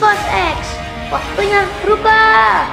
EVOS X. Waktunya berubah.